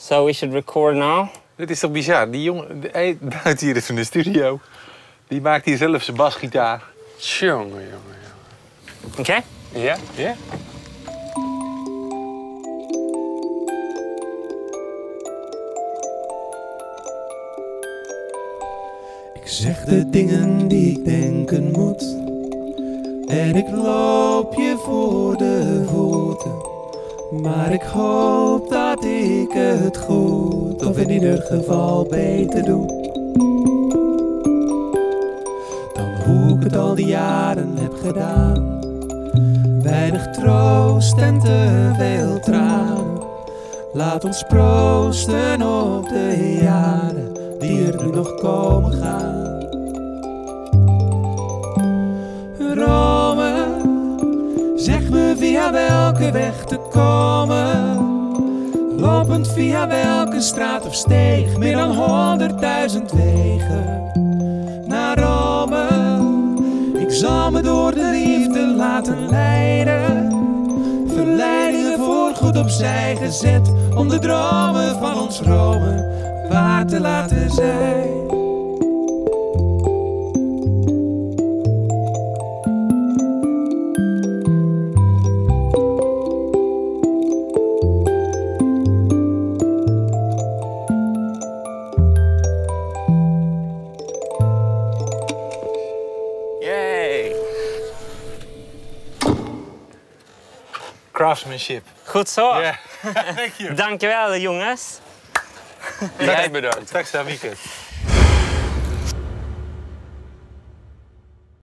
So we should record now. Dit is toch bizar? Die jongen, hij buiten hier even in de studio. Die maakt hier zelf zijn basgitaar. Jongen, jongen, jongen. Okay? Ja? Ja? Ik zeg de dingen die ik denken moet. En ik loop je voor de voeten. Maar ik hoop dat ik het goed, of in ieder geval beter doe. Dan hoe ik het al die jaren heb gedaan. Weinig troost en te veel tranen. Laat ons proosten op de jaren die er nu nog komen gaan. Welke weg te komen. Lopend via welke straat of steeg, meer dan honderdduizend wegen naar Rome. Ik zal me door de liefde laten leiden. Verleidingen voorgoed opzij gezet om de dromen van ons Rome waar te laten zijn. Craftsmanship. Goed zo. Ja, thank you. Dankjewel jongens. Jij bedankt. Tack så mycket.